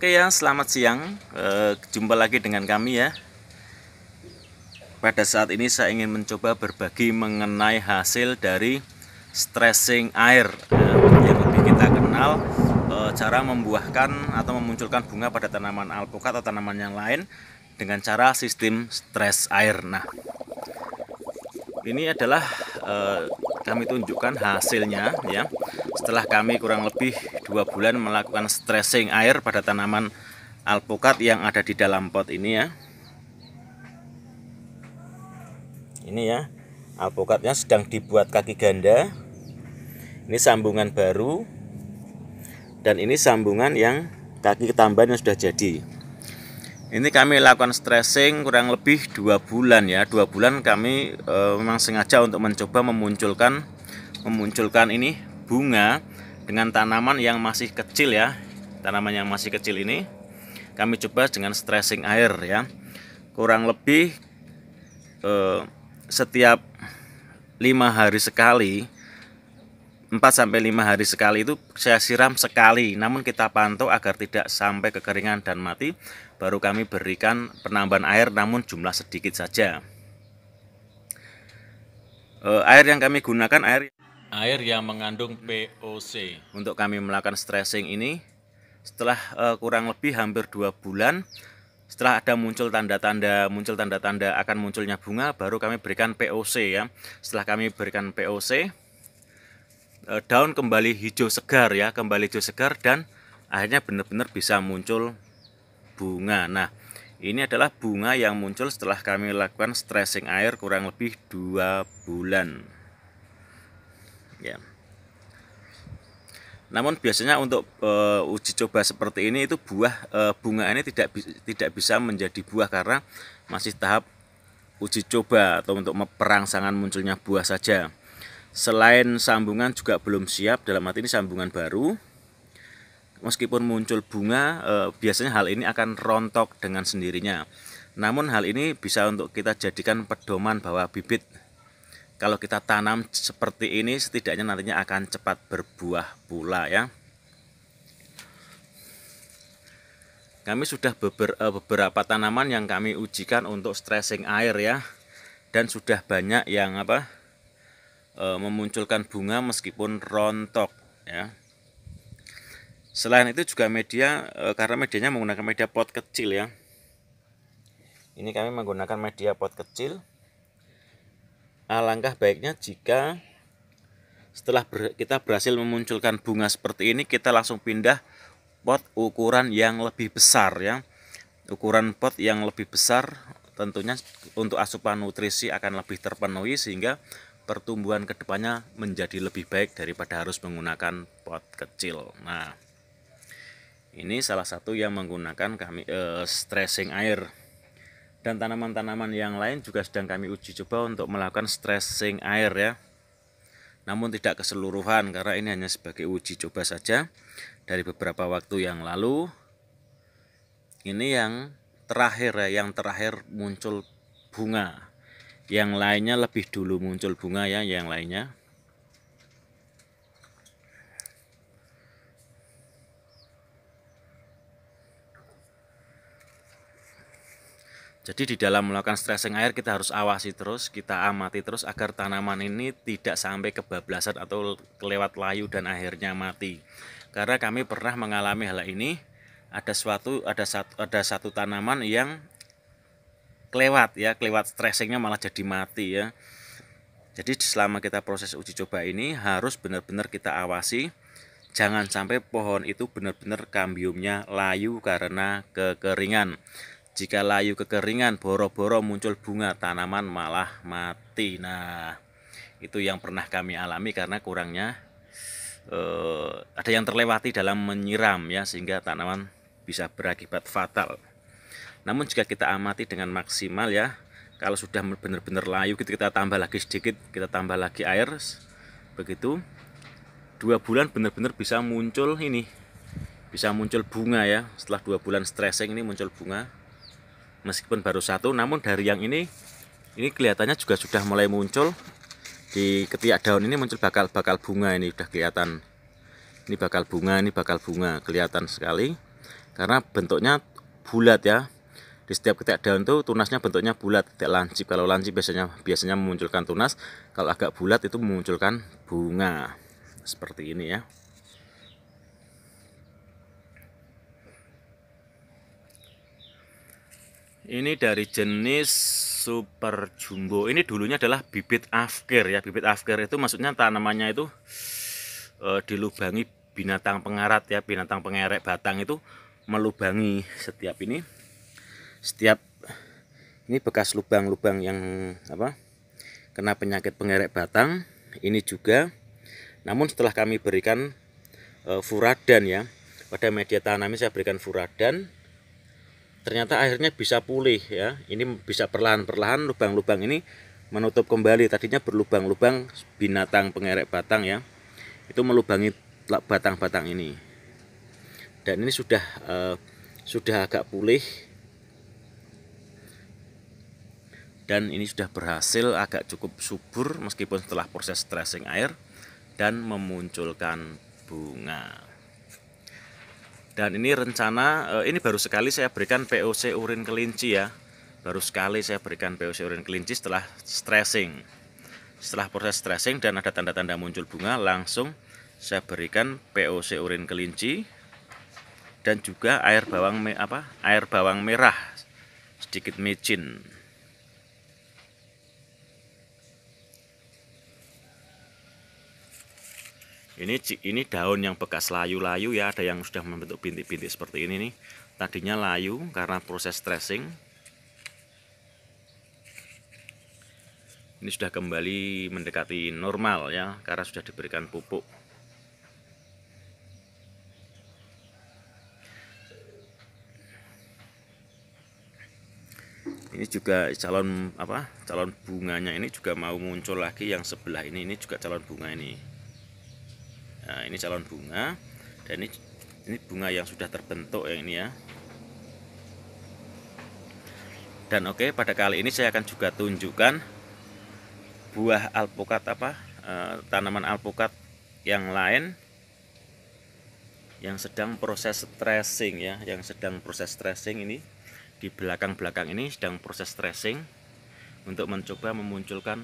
Oke ya, selamat siang. E, jumpa lagi dengan kami ya. Pada saat ini saya ingin mencoba berbagi mengenai hasil dari stressing air ya, yang lebih kita kenal e, cara membuahkan atau memunculkan bunga pada tanaman alpukat atau tanaman yang lain dengan cara sistem stress air. Nah, ini adalah e, kami tunjukkan hasilnya ya setelah kami kurang lebih dua bulan melakukan stressing air pada tanaman alpukat yang ada di dalam pot ini ya. Ini ya alpukatnya sedang dibuat kaki ganda. Ini sambungan baru dan ini sambungan yang kaki tambahan yang sudah jadi. Ini kami lakukan stressing kurang lebih dua bulan ya. Dua bulan kami e, memang sengaja untuk mencoba memunculkan memunculkan ini bunga dengan tanaman yang masih kecil ya. Tanaman yang masih kecil ini kami coba dengan stressing air ya. Kurang lebih eh, setiap lima hari sekali 4 sampai 5 hari sekali itu saya siram sekali. Namun kita pantau agar tidak sampai kekeringan dan mati baru kami berikan penambahan air namun jumlah sedikit saja. Eh, air yang kami gunakan air air yang mengandung POC. Untuk kami melakukan stressing ini, setelah uh, kurang lebih hampir dua bulan, setelah ada muncul tanda-tanda muncul tanda-tanda akan munculnya bunga, baru kami berikan POC ya. Setelah kami berikan POC, uh, eh, daun kembali hijau segar ya, kembali hijau segar dan akhirnya benar-benar bisa muncul bunga. Nah, ini adalah bunga yang muncul setelah kami lakukan stressing air kurang lebih dua bulan ya. Namun biasanya untuk uh, uji coba seperti ini itu buah uh, bunga ini tidak tidak bisa menjadi buah karena masih tahap uji coba atau untuk perangsangan munculnya buah saja. Selain sambungan juga belum siap dalam arti ini sambungan baru. Meskipun muncul bunga, uh, biasanya hal ini akan rontok dengan sendirinya. Namun hal ini bisa untuk kita jadikan pedoman bahwa bibit kalau kita tanam seperti ini setidaknya nantinya akan cepat berbuah pula ya. Kami sudah eh, beberapa tanaman yang kami ujikan untuk stressing air ya. Dan sudah banyak yang apa e, memunculkan bunga meskipun rontok ya. Selain itu juga media e, karena medianya menggunakan media pot kecil ya. Ini kami menggunakan media pot kecil alangkah baiknya jika setelah ber, kita berhasil memunculkan bunga seperti ini kita langsung pindah pot ukuran yang lebih besar ya. Ukuran pot yang lebih besar tentunya untuk asupan nutrisi akan lebih terpenuhi sehingga pertumbuhan ke depannya menjadi lebih baik daripada harus menggunakan pot kecil. Nah ini salah satu yang menggunakan kami eh, stressing air dan tanaman-tanaman yang lain juga sedang kami uji coba untuk melakukan stressing air ya. Namun tidak keseluruhan karena ini hanya sebagai uji coba saja dari beberapa waktu yang lalu. Ini yang terakhir ya yang terakhir muncul bunga. Yang lainnya lebih dulu muncul bunga ya yang lainnya Jadi di dalam melakukan stressing air kita harus awasi terus, kita amati terus agar tanaman ini tidak sampai kebablasan atau kelewat layu dan akhirnya mati. Karena kami pernah mengalami hal ini, ada suatu ada satu ada satu tanaman yang kelewat ya, kelewat stressingnya malah jadi mati ya. Jadi selama kita proses uji coba ini harus benar-benar kita awasi jangan sampai pohon itu benar-benar kambiumnya layu karena kekeringan jika layu kekeringan, boro-boro muncul bunga, tanaman malah mati. Nah, itu yang pernah kami alami karena kurangnya eh, ada yang terlewati dalam menyiram ya sehingga tanaman bisa berakibat fatal. Namun jika kita amati dengan maksimal ya, kalau sudah benar-benar layu gitu kita tambah lagi sedikit, kita tambah lagi air, begitu dua bulan benar-benar bisa muncul ini, bisa muncul bunga ya. Setelah dua bulan stressing ini muncul bunga, meskipun baru satu namun dari yang ini ini kelihatannya juga sudah mulai muncul. Di ketiak daun ini muncul bakal bakal bunga ini sudah kelihatan. Ini bakal bunga ini bakal bunga kelihatan sekali. Karena bentuknya bulat ya. Di setiap ketik daun tuh tunasnya bentuknya bulat tidak lancip. Kalau lancip biasanya biasanya memunculkan tunas. Kalau agak bulat itu memunculkan bunga. Seperti ini ya ini dari jenis super jumbo. Ini dulunya adalah bibit afkir ya. Bibit afkir itu maksudnya tanamannya itu e, dilubangi binatang pengarat ya. Binatang pengerek batang itu melubangi setiap ini. Setiap ini bekas lubang-lubang yang apa kena penyakit pengerek batang. Ini juga. Namun setelah kami berikan e, furadan ya. Pada media tanam ini saya berikan furadan ternyata akhirnya bisa pulih ya. Ini bisa perlahan-perlahan lubang-lubang ini menutup kembali. Tadinya berlubang-lubang binatang pengerek batang ya. Itu melubangi batang-batang ini. Dan ini sudah uh, sudah agak pulih. Dan ini sudah berhasil agak cukup subur meskipun setelah proses stressing air dan memunculkan bunga dan ini rencana eh, ini baru sekali saya berikan POC urin kelinci ya. Baru sekali saya berikan POC urin kelinci setelah stressing. Setelah proses stressing dan ada tanda-tanda muncul bunga langsung saya berikan POC urin kelinci dan juga air bawang apa? Air bawang merah sedikit micin ini ini daun yang bekas layu-layu ya ada yang sudah membentuk bintik-bintik seperti ini nih. Tadinya layu karena proses stressing ini sudah kembali mendekati normal ya karena sudah diberikan pupuk. Ini juga calon apa calon bunganya ini juga mau muncul lagi yang sebelah ini ini juga calon bunga ini nah ini calon bunga. Dan ini ini bunga yang sudah terbentuk yang ini ya. Dan oke okay, pada kali ini saya akan juga tunjukkan buah alpukat apa e, tanaman alpukat yang lain yang sedang proses stressing ya yang sedang proses stressing ini. Di belakang-belakang ini sedang proses stressing untuk mencoba memunculkan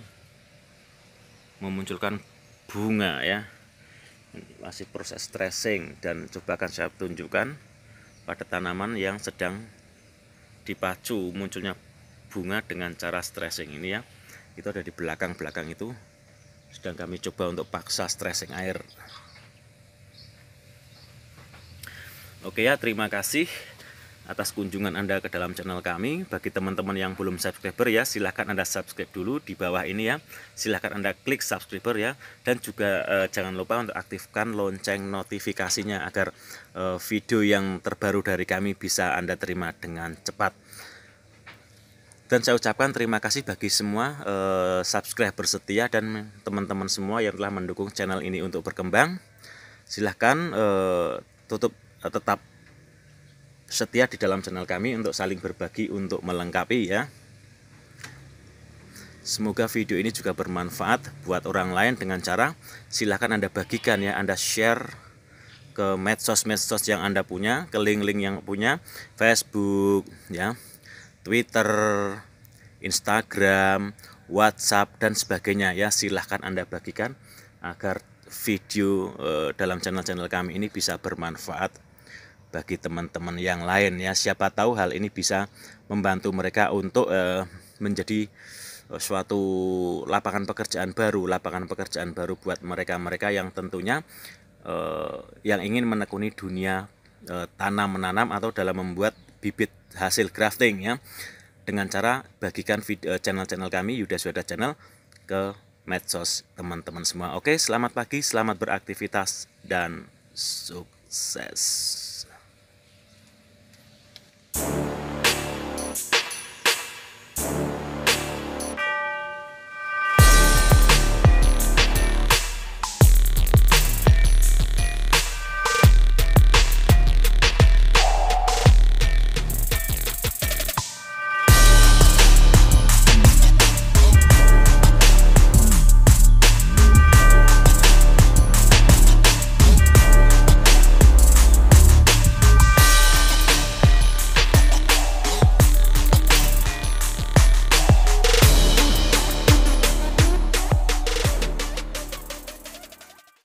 memunculkan bunga ya masih proses stressing dan coba akan saya tunjukkan pada tanaman yang sedang dipacu munculnya bunga dengan cara stressing ini ya. Itu ada di belakang-belakang itu. Sedang kami coba untuk paksa stressing air. Oke ya terima kasih atas kunjungan Anda ke dalam channel kami. Bagi teman-teman yang belum subscriber ya, silahkan Anda subscribe dulu di bawah ini ya. Silahkan Anda klik subscriber ya. Dan juga eh, jangan lupa untuk aktifkan lonceng notifikasinya agar eh, video yang terbaru dari kami bisa Anda terima dengan cepat. Dan saya ucapkan terima kasih bagi semua eh, subscriber setia dan teman-teman semua yang telah mendukung channel ini untuk berkembang. Silahkan eh, tutup eh, tetap setia di dalam channel kami untuk saling berbagi untuk melengkapi ya. Semoga video ini juga bermanfaat buat orang lain dengan cara silahkan Anda bagikan ya, Anda share ke medsos-medsos yang Anda punya, ke link-link yang punya, Facebook, ya, Twitter, Instagram, WhatsApp dan sebagainya ya. Silahkan Anda bagikan agar video eh, dalam channel-channel kami ini bisa bermanfaat bagi teman-teman yang lain ya siapa tahu hal ini bisa membantu mereka untuk uh, menjadi uh, suatu lapangan pekerjaan baru lapangan pekerjaan baru buat mereka-mereka yang tentunya uh, yang ingin menekuni dunia uh, tanam menanam atau dalam membuat bibit hasil grafting ya dengan cara bagikan channel-channel kami Yuda Swada Channel ke medsos teman-teman semua. Oke, selamat pagi, selamat beraktivitas dan sukses.